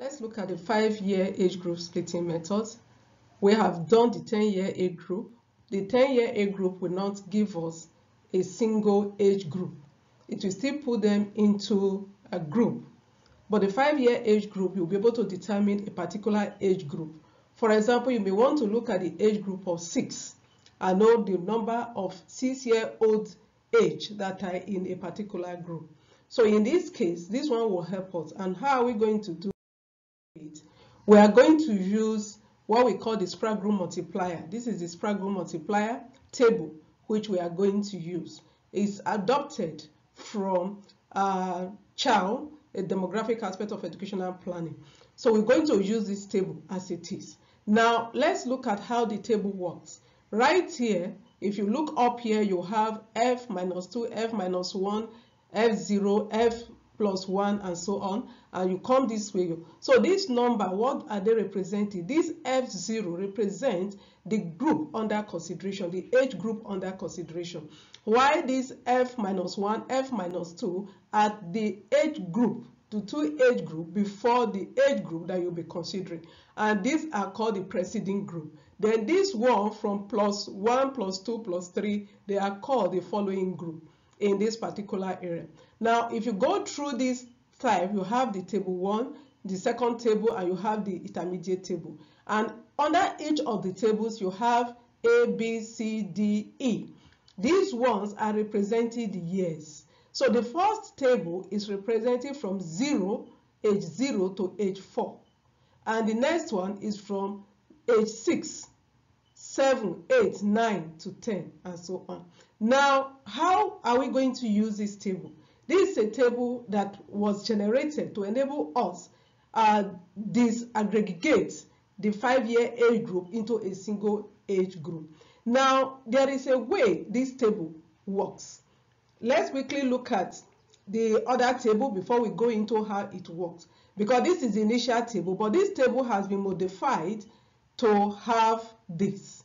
Let's look at the five-year age group splitting methods. We have done the 10-year age group. The 10-year age group will not give us a single age group. It will still put them into a group. But the five-year age group, you'll be able to determine a particular age group. For example, you may want to look at the age group of six and know the number of six-year-old age that are in a particular group. So in this case, this one will help us. And how are we going to do it? We are going to use what we call the Sprague multiplier. This is the Sprague multiplier table which we are going to use. It's adopted from uh, Chau, a demographic aspect of educational planning. So we're going to use this table as it is. Now let's look at how the table works. Right here, if you look up here, you have f minus 2, f minus 1, f0, f plus 1, and so on. And you come this way. So this number, what are they representing? This f0 represents the group under consideration, the age group under consideration. While this f minus 1, f minus 2 are the age group, the two age group before the age group that you'll be considering. And these are called the preceding group. Then this one from plus 1 plus 2 plus 3, they are called the following group in this particular area. Now, if you go through this type, you have the table 1, the second table, and you have the intermediate table. And under each of the tables, you have A, B, C, D, E. These ones are representing the years. So the first table is representing from 0, age 0 to age 4. And the next one is from age 6, 7, 8, 9 to 10, and so on. Now, how are we going to use this table? This is a table that was generated to enable us uh, disaggregate the five-year age group into a single age group. Now, there is a way this table works. Let's quickly look at the other table before we go into how it works. Because this is the initial table, but this table has been modified to have this.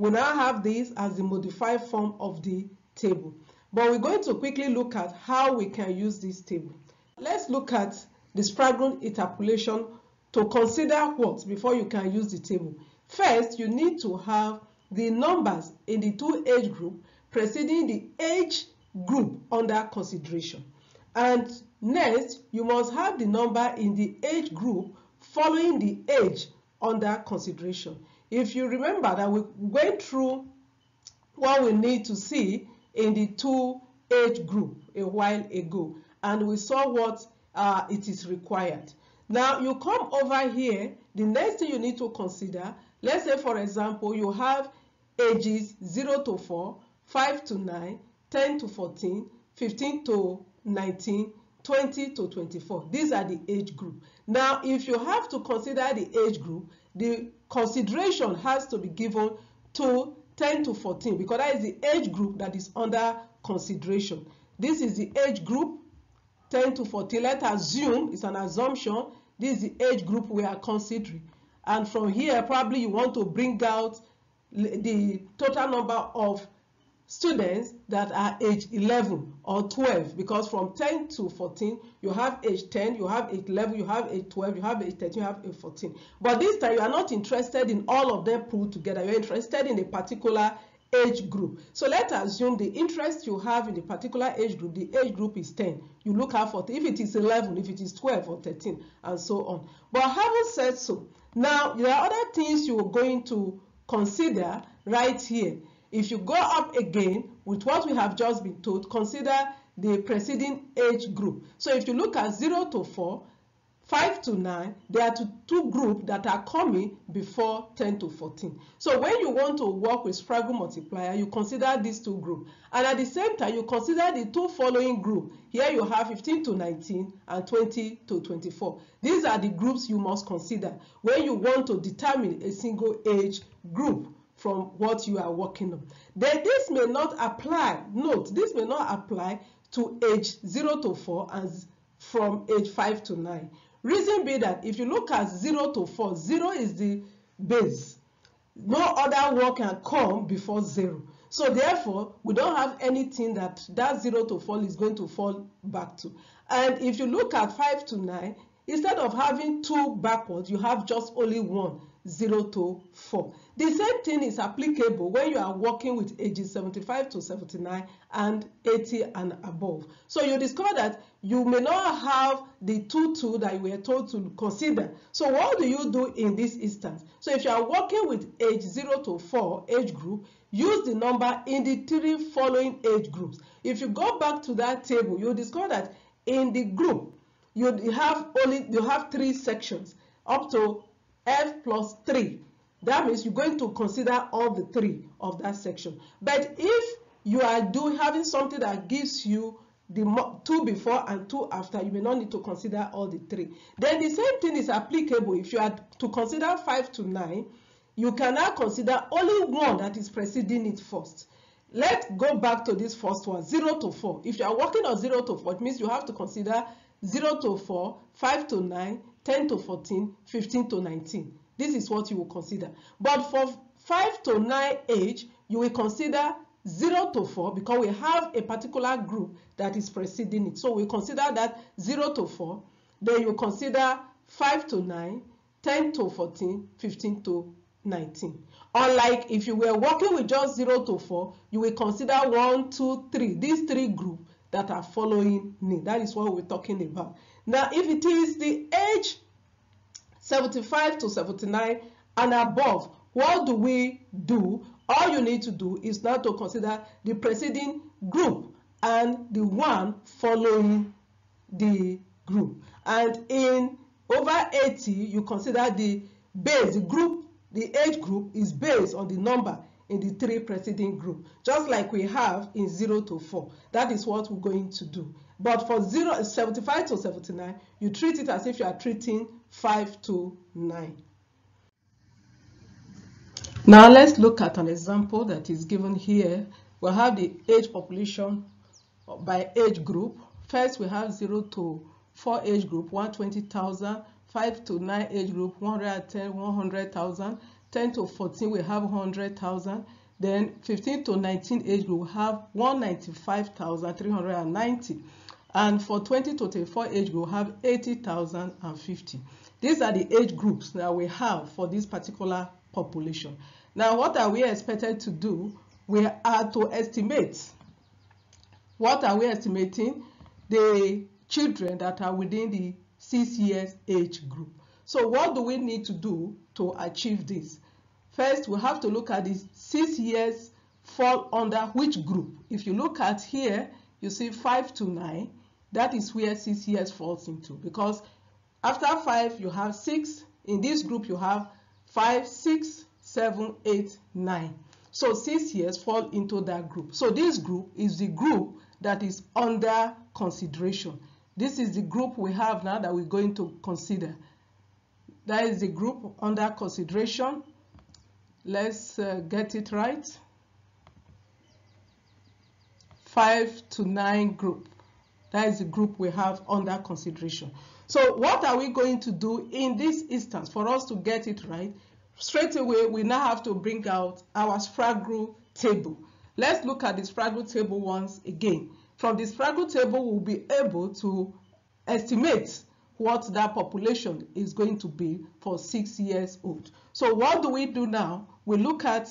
We now have this as the modified form of the table. But we're going to quickly look at how we can use this table. Let's look at the Sprague interpolation to consider what before you can use the table. First, you need to have the numbers in the two age group preceding the age group under consideration. And next, you must have the number in the age group following the age under consideration. If you remember that we went through what we need to see in the two age group a while ago, and we saw what uh, it is required. Now, you come over here, the next thing you need to consider, let's say, for example, you have ages 0 to 4, 5 to 9, 10 to 14, 15 to 19, 20 to 24. These are the age group. Now, if you have to consider the age group, the consideration has to be given to 10 to 14 because that is the age group that is under consideration. This is the age group 10 to 14. Let's assume, it's an assumption, this is the age group we are considering. And from here, probably you want to bring out the total number of students that are age 11 or 12 because from 10 to 14 you have age 10 you have age 11 you have age 12 you have age 13 you have age 14 but this time you are not interested in all of them pulled together. You're interested in a particular age group. So let's assume the interest you have in the particular age group the age group is 10 you look out for if it is 11 if it is 12 or 13 and so on. But having said so now there are other things you are going to consider right here if you go up again with what we have just been told, consider the preceding age group. So if you look at 0 to 4, 5 to 9, there are two groups that are coming before 10 to 14. So when you want to work with Sprague multiplier, you consider these two groups. And at the same time, you consider the two following groups. Here you have 15 to 19 and 20 to 24. These are the groups you must consider when you want to determine a single age group from what you are working on. Then this may not apply, note, this may not apply to age 0 to 4 and from age 5 to 9. Reason being that if you look at 0 to 4, 0 is the base. No other work can come before 0. So therefore, we don't have anything that that 0 to 4 is going to fall back to. And if you look at 5 to 9, instead of having two backwards, you have just only one, 0 to 4. The same thing is applicable when you are working with ages 75 to 79 and 80 and above. So you discover that you may not have the two that you were told to consider. So what do you do in this instance? So if you are working with age 0 to 4 age group, use the number in the three following age groups. If you go back to that table, you discover that in the group, you have only you have three sections up to F plus 3. That means you're going to consider all the three of that section. But if you are doing having something that gives you the two before and two after, you may not need to consider all the three. Then the same thing is applicable if you are to consider 5 to 9, you cannot consider only one that is preceding it first. Let's go back to this first one, 0 to 4. If you are working on 0 to 4, it means you have to consider 0 to 4, 5 to 9, 10 to 14, 15 to 19. This is what you will consider. But for 5 to 9 age, you will consider 0 to 4 because we have a particular group that is preceding it. So we consider that 0 to 4. Then you consider 5 to 9, 10 to 14, 15 to 19. Unlike if you were working with just 0 to 4, you will consider 1, 2, 3. These three groups that are following me. That is what we're talking about. Now, if it is the age 75 to 79 and above, what do we do? All you need to do is now to consider the preceding group and the one following the group. And in over 80, you consider the base, the group, the age group is based on the number in the three preceding group, just like we have in 0 to 4. That is what we're going to do. But for 0, 75 to 79, you treat it as if you are treating 5 to 9. Now let's look at an example that is given here. we have the age population by age group. First, we have 0 to 4 age group, 120,000. 5 to 9 age group, 110, 100,000. 10 to 14 we have 100,000 then 15 to 19 age group have 195,390 and for 20 to 34 age group have 80,050 these are the age groups that we have for this particular population. Now what are we expected to do? We are to estimate. What are we estimating? The children that are within the six years age group. So what do we need to do to achieve this? First, we have to look at the six years fall under which group. If you look at here, you see 5 to 9. That is where six years falls into because after 5, you have 6. In this group, you have 5, 6, 7, 8, 9. So 6 years fall into that group. So this group is the group that is under consideration. This is the group we have now that we're going to consider. That is the group under consideration. Let's uh, get it right. 5 to 9 group. That is the group we have under consideration. So what are we going to do in this instance for us to get it right? Straight away, we now have to bring out our Sprague table. Let's look at the Sprague table once again. From the Sprague table, we'll be able to estimate what that population is going to be for six years old. So what do we do now? We look at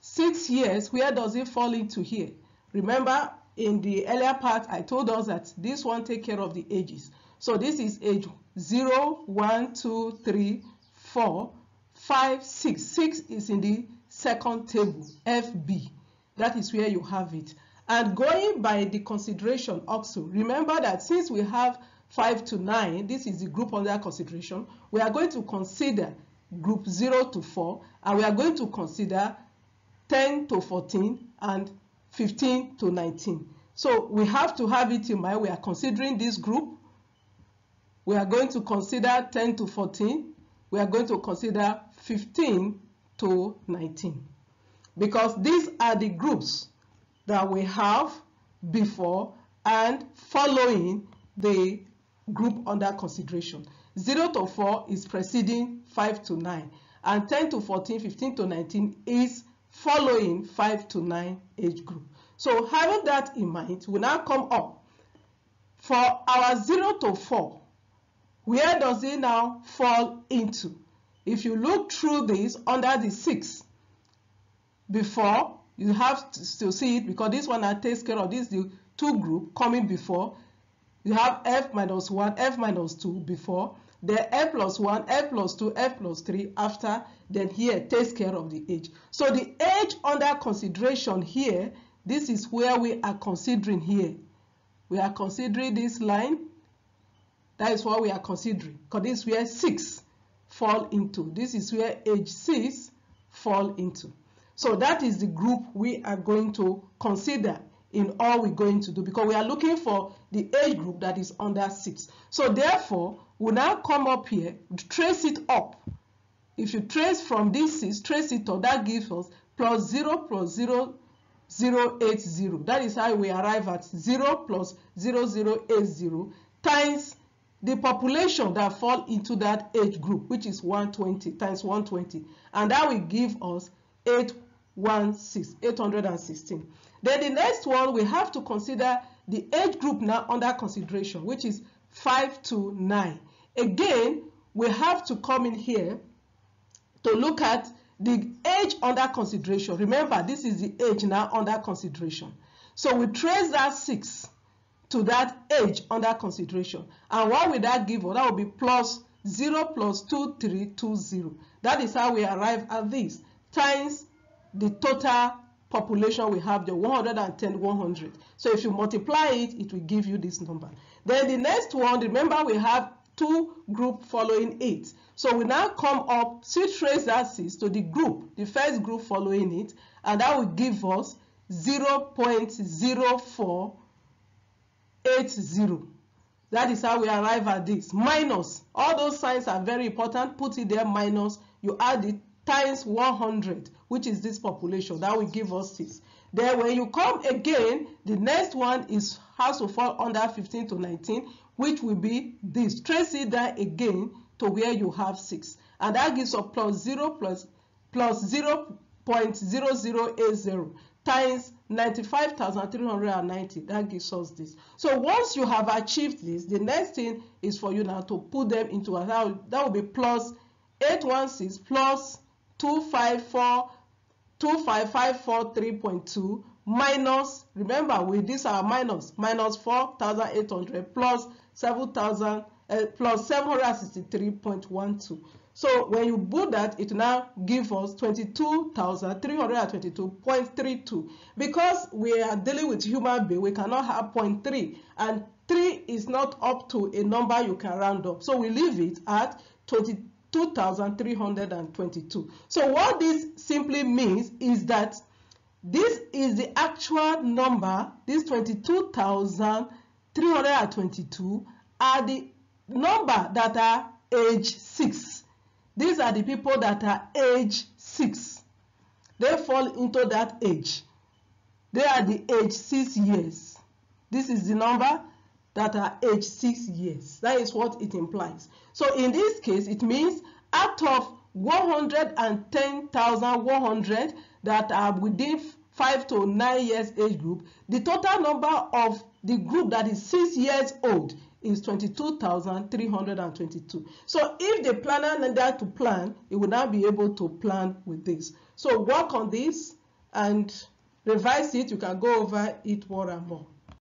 six years, where does it fall into here? Remember in the earlier part, I told us that this one take care of the ages. So this is age 0, 1, 2, 3, 4, 5, 6. 6 is in the second table, FB. That is where you have it. And going by the consideration also, remember that since we have 5 to 9, this is the group under consideration, we are going to consider group 0 to 4, and we are going to consider 10 to 14 and 15 to 19. So we have to have it in mind. We are considering this group. We are going to consider 10 to 14. We are going to consider 15 to 19. Because these are the groups that we have before and following the group under consideration. 0 to 4 is preceding 5 to 9 and 10 to 14, 15 to 19 is following 5 to 9 age group. So having that in mind, we now come up. For our 0 to 4, where does it now fall into? If you look through this under the 6 before, you have to still see it because this one that takes care of this the two group coming before. You have f minus 1, f minus 2 before, then f plus 1, f plus 2, f plus 3 after, then here takes care of the age. So the age under consideration here, this is where we are considering here. We are considering this line. That is what we are considering because this is where 6 fall into. This is where age 6 fall into. So that is the group we are going to consider in all we're going to do because we are looking for the age group that is under 6. So therefore, we now come up here, trace it up. If you trace from this 6, trace it up, that gives us plus 0 plus 0, 0, 8, 0. That is how we arrive at 0 plus 0, 0, 8, 0 times the population that fall into that age group, which is 120 times 120. And that will give us 816, 816. Then the next one, we have to consider the age group now under consideration, which is 5 to 9. Again, we have to come in here to look at the age under consideration. Remember, this is the age now under consideration. So we trace that 6 to that age under consideration. And what will that give us? That will be plus 0 plus 2320. That is how we arrive at this times the total population we have the 110 100 so if you multiply it it will give you this number. Then the next one remember we have two group following it. So we now come up see trace 6 to the group the first group following it and that will give us 0 0.0480 that is how we arrive at this. Minus all those signs are very important. Put it there minus. You add it times 100 which is this population that will give us 6 then when you come again the next one is has to fall under 15 to 19 which will be this. Trace it down again to where you have 6 and that gives us plus 0 plus plus 0 0.0080 times 95,390 that gives us this. So once you have achieved this the next thing is for you now to put them into a that will, that will be plus 816 plus 254 25543.2 minus remember with this our minus minus 4800 plus 7000 uh, plus 763.12 so when you put that it now gives us 22,322.32 because we are dealing with human being we cannot have 0.3 and 3 is not up to a number you can round up. So we leave it at 22 2,322. So what this simply means is that this is the actual number, this 22,322 are the number that are age 6. These are the people that are age 6. They fall into that age. They are the age 6 years. This is the number that are age 6 years. That is what it implies. So in this case, it means out of 110,100 that are within 5 to 9 years age group, the total number of the group that is 6 years old is 22,322. So if the planner needed to plan, it would not be able to plan with this. So work on this and revise it. You can go over it more and more.